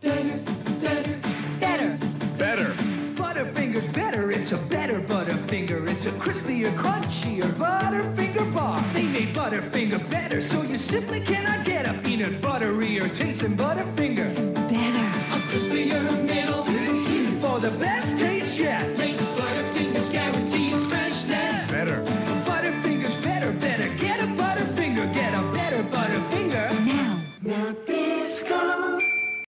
Better, better, Better. Better. Butterfinger's better. It's a better Butterfinger. It's a crispier, crunchier Butterfinger bar. They made Butterfinger better, so you simply cannot get a peanut butterier tasting Butterfinger. Better. A crispier middle for the best taste yet.